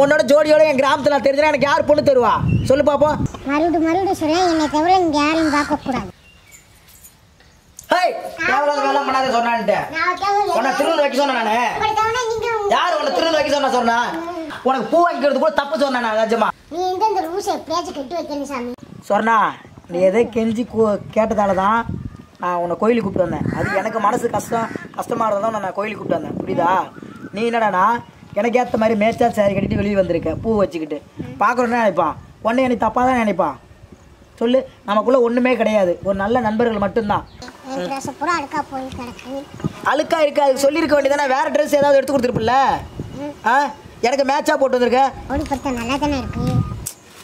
உன்னோட ஜோடியோட என் கிராமத்துல நான் தெரிஞ்சா எனக்கு யார் பொண்ணு தருவா? சொல்லு பாப்போம் மறுபடியும் மறுபடியும் சொல்றேன். என்னை தவிர இங்க யாரையும் பார்க்க கூடாது. ஹேய் தேவையில்லாத வேலை பண்ணாத சொன்னான்ட்டு உன்னை திருநூறு வைக்க சொன்னேன் நானு. யார் உன்னை திருநூறு வைக்க சொன்னா சொன்னா? உனக்கு பூ வாங்கிக்கிறது கூட தப்பு சொன்னேன் நான் நிஜமா. நீ எந்த இந்த ரூசை எப்படியாச்சும் கட்டி வைக்கணும் சாமி. சொன்னா நீ எதை கெஞ்சி கேட்டதால தான் நான் உன்னை கோயிலுக்கு கூப்பிட்டு வந்தேன். அது எனக்கு மனசு கஷ்டம் கஷ்டமா இருந்ததும் நான் கோயிலுக்கு கூப்பிட்டு வந்தேன். புரியுதா? நீ என்னடானா எனக்கு ஏற்ற மாதிரி மேய்ச்சா சாரி கட்டிட்டு வெளியே வந்திருக்க பூ வச்சுக்கிட்டு. பார்க்குறோன்னு நினைப்பான் உன்னை எனக்கு தப்பாக தான் நினைப்பான் சொல்லு நமக்குள்ள ஒன்றுமே கிடையாது. ஒரு நல்ல நண்பர்கள் மட்டும்தான். அழுக்கா இருக்கு? அதுக்கு சொல்லியிருக்க வேண்டியதானே வேற ட்ரெஸ் ஏதாவது எடுத்து கொடுத்துருப்பில்ல? ஆ? எனக்கு மேட்சா போட்டு வந்திருக்க. ஓடி படுத்த நல்லா தானே இருக்கு.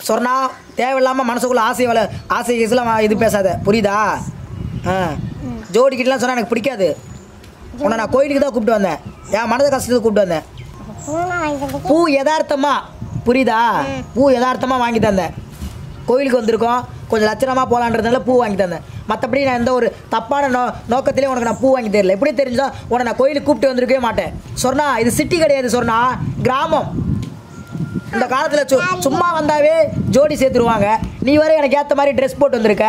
சொன்னா தேவையில்லாமல் மனசுக்குள்ள ஆசை வள ஆசை கிசலாம் இது பேசாத. புரியுதா? ஆ. ஜோடிக்கிட்டலாம் சொன்னா எனக்கு பிடிக்காது. உன்னை நான் கோயிலுக்கு தான் கூப்பிட்டு வந்தேன். என் மனதை கஷ்டத்துக்கு கூப்பிட்டு வந்தேன். பூ யதார்த்தமா புரியுதா? பூ யதார்த்தமா வாங்கி தந்தேன். கோயிலுக்கு வந்திருக்கோம். கொஞ்சம் லட்சணமாக போகலான்றதுனால பூ வாங்கி தந்தேன். மற்றபடி நான் எந்த ஒரு தப்பான நோ நோக்கத்திலே உனக்கு நான் பூ வாங்கி தரல. எப்படி தெரிஞ்சா உன்னை நான் கோயிலுக்கு கூப்பிட்டு வந்திருக்கவே மாட்டேன். சொன்னா இது சிட்டி கிடையாது சொன்னா கிராமம். இந்த காலத்தில் சு சும்மா வந்தாவே ஜோடி சேர்த்துருவாங்க. நீ வர எனக்கு ஏற்ற மாதிரி ட்ரெஸ் போட்டு வந்திருக்க.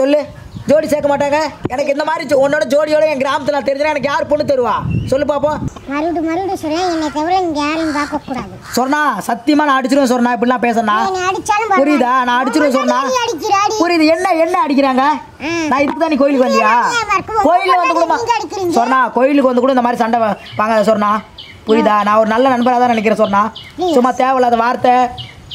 சொல்லு. ஜோடி சேர்க்க மாட்டாங்க. எனக்கு இந்த மாதிரி உன்னோட ஜோடியோட என் கிராமத்தில் நான் தெரிஞ்சா எனக்கு யார் பொண்ணு தருவா? சொல்லு பாப்போம். மறுபடியும் மறுபடியும் சொல்றேன் என்னை தவிர இங்க யாரையும் பார்க்க கூடாது. சொன்னா சத்தியமா நான் அடிச்சிருவேன் சொன்னா இப்படிலாம் பரவாயில்ல. புரியுதா? நான் அடிச்சிருவேன் சொன்னா? புரியுது. என்ன என்ன அடிக்கிறாங்க. நான் இதுக்கு நீ கோயிலுக்கு வந்தியா? கோயிலுக்கு வந்து கூட. சொன்னா கோயிலுக்கு வந்து கூட இந்த மாதிரி சண்டை வாங்க சொன்னா. புரியுதா? நான் ஒரு நல்ல நண்பராக தான் நினைக்கிறேன் சொன்னா. சும்மா தேவையில்லாத வார்த்தை.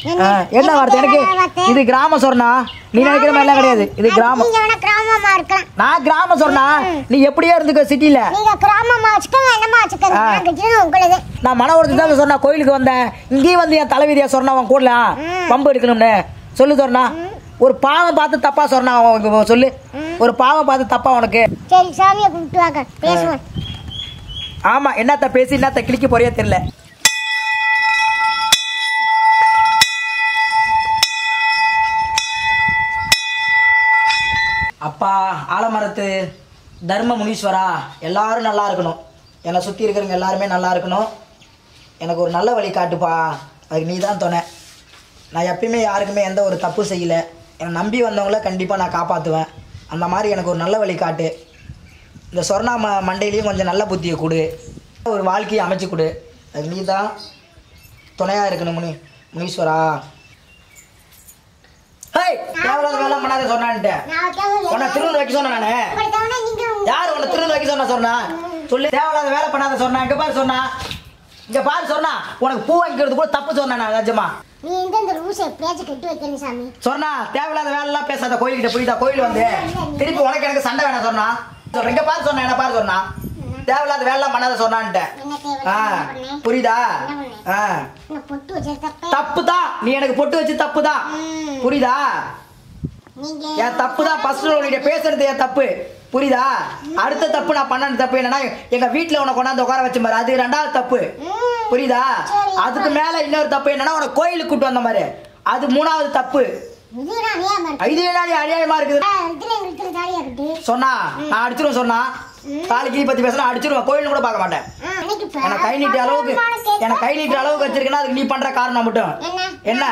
என்ன? வார்த்தை? எனக்கு? இது கிராமம் சொன்னா நீ நினைக்கிற மாதிரிலாம் கிடையாது. இது கிராமம். இருக்கலாம். நான் கிராமம் சொன்னா நீ எப்படியே இருந்துக்க சிட்டில. நீங்க கிராமமா வச்சுக்கோங்க என்னமா வச்சுக்கோங்க? ஆ. நான் மன உறுதி தான் சொன்னா கோயிலுக்கு வந்தேன். இங்கேயும் வந்து என் தலைவிதியா சொன்னா அவன் கூட ம். பம்பு எடுக்கணும்னு. சொல்லு சொன்னா. ஒரு பாவம் பார்த்து தப்பா சொன்னா அவன் சொல்லு. ஒரு பாவம் பார்த்து தப்பா உனக்கு. சரி சாமியை கூப்பிட்டு வாங்க. பேசுவோம். ஆமா என்னத்த பேசி என்னத்த கிளிக்க போறியோ தெரியல. ஆலமரத்து தர்ம முனீஸ்வரா எல்லாரும் நல்லா இருக்கணும். என்னை சுற்றி இருக்கிறவங்க எல்லாருமே நல்லா இருக்கணும். எனக்கு ஒரு நல்ல வழி காட்டுப்பா. அதுக்கு நீ தான் துணை. நான் எப்பயுமே யாருக்குமே எந்த ஒரு தப்பு செய்யலை. என்னை நம்பி வந்தவங்கள கண்டிப்பாக நான் காப்பாற்றுவேன் அந்த மாதிரி எனக்கு ஒரு நல்ல வழி காட்டு. இந்த சொர்ணா ம மண்டையிலையும் கொஞ்சம் நல்ல புத்தியை கொடு. ஒரு வாழ்க்கையை அமைச்சு கொடு. அதுக்கு நீ தான் துணையாக இருக்கணும் முனி முனீஸ்வரா. தேவையில்லாத வேலை பண்ணாத சொன்னான்ட்டு. உன்னை திருநூறு வைக்க சொன்னேன் நானு. யார் உன்னை திருநூறு வைக்க சொன்னா சொன்னா? சொல்லு. தேவையில்லாத வேலை பண்ணாத சொன்னா. இங்க பாரு சொன்னா. இங்க பாரு சொன்னா. உனக்கு பூ வாங்கிக்கிறது கூட தப்பு சொன்னேன் நான் நிஜமா. நீ எந்த இந்த ரூசை எப்படியாச்சும் கட்டி வைக்கணும் சாமி. சொன்னா தேவையில்லாத வேலை எல்லாம் பேசாத. கோயில்கிட்ட புரியுதா கோயில் வந்து. திருப்பி உனக்கு எனக்கு சண்டை வேணாம் சொன்னா. சொல்றேன். இங்க பாரு சொன்னா என்ன பாரு சொன்னா. தேவையில்லாத வேலை எல்லாம் பண்ணாத சொன்னான்ட்ட. என்ன ஆ தேவை பண்ணேன் புரியுதா? தப்பு. தான் நீ எனக்கு பொட்டு வச்சு தப்பு தான். புரியுதா? என் தப்பு தான் ஃபர்ஸ்ட் உன்கிட்ட பேசுறது என் தப்பு. புரியுதா? அடுத்த தப்பு நான் பண்ண தப்பு என்னன்னா எங்க வீட்ல உனக்கு கொண்டாந்து உட்கார வச்ச மாதிரி அது ரெண்டாவது தப்பு. புரியுதா. அதுக்கு மேல இன்னொரு தப்பு என்னன்னா உனக்கு கோயிலுக்கு கூட்டு வந்த மாதிரி அது மூணாவது தப்பு. இது நான் அநியாயமா இருக்குது? சொன்னா நான் அடிச்சிருவேன் சொன்னா. தாலி பத்தி பேசினா அடிச்சிருவேன். கோயில் கூட பார்க்க மாட்டேன். எனக்கு கை நீட்டுற அளவுக்கு எனக்கு கை நீட்டுற அளவுக்கு வச்சிருக்கேன்னா அதுக்கு நீ பண்ற காரணம் மட்டும். என்ன?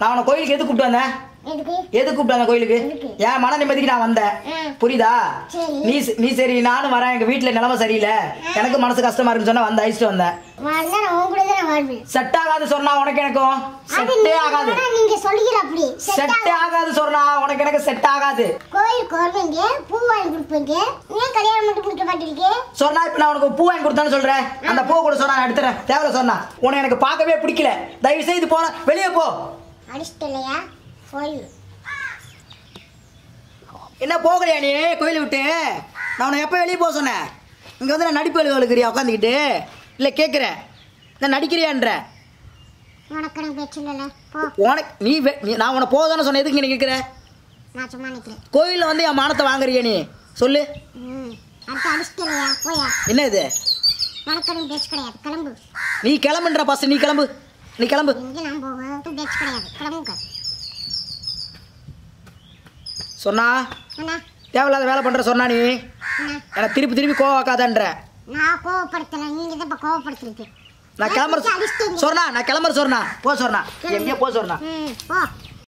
நான் உன கோயிலுக்கு எது கூப்பிட்டு வந்தேன்? எது கூப்பிட்டு வந்தேன் கோயிலுக்கு? என் மன நிம்மதிக்கு நான் வந்தேன். புரியுதா. நீ நீ சரி நானும் வரேன். எங்க வீட்டுல நிலைமை சரியில்லை. எனக்கு மனசு கஷ்டமா இருக்குன்னு சொன்னா வந்து அழிச்சிட்டு வந்தேன். செட் ஆகாது சொன்னா உனக்கு எனக்கும். செட்டே ஆகாது. நீங்க சொல்லிக்கிற அப்படி? செட்டே ஆகாது. சொன்னா உனக்கு எனக்கு செட் ஆகாது. கோயிலுக்கு வருவீங்க பூ வாங்கி கொடுப்பீங்க ஏன் கல்யாணம் மட்டும் முடிக்க மாட்டீங்க சொன்னா இப்ப நான் உனக்கு பூ வாங்கி கொடுத்தான்னு சொல்றேன். அந்த பூ கூட சொன்னா நான் எடுத்துறேன். தேவையில்ல சொன்னா. உனக்கு எனக்கு பார்க்கவே பிடிக்கல. தயவு செய்து போன வெளியே போ. அடிச்சிட்டு போய் என்ன போகலையா நீ? கோயிலை விட்டு? நான் உன்னை எப்போ வெளியே போக சொன்னேன்? இங்கே வந்து நான் நடிப்பு எழுதுகிறியா உட்காந்துக்கிட்டு? இல்லை கேட்குறேன் நான் நடிக்கிறியான்ற? உனக்கு உனக்கு நீ நான் உன்னை போதானே சொன்ன எதுக்கு நீ நிற்கிறேன் கோயிலில் வந்து என் மானத்தை வாங்குறியா நீ? சொல்லு. என்ன இது? உனக்கு நீ கிளம்புன்ற ஃபஸ்ட்டு நீ கிளம்பு. நீ கிளம்பு எங்கே நான் போக பேச்சு கிடையாது கிளம்புங்க சொன்னா? தேவையில்லாத வேலை பண்ணுற சொன்னா நீ? எனக்கு திருப்பி திருப்பி கோவாக்காதன்ற. நான் கோவப்படுத்தலை நீங்கள் தான் இப்போ கோவப்படுத்துறீங்க. நான் கிளம்புற. சொன்னா நான் கிளம்புற சொன்னா. போ சொன்னா. எங்கேயோ போ சொன்னா.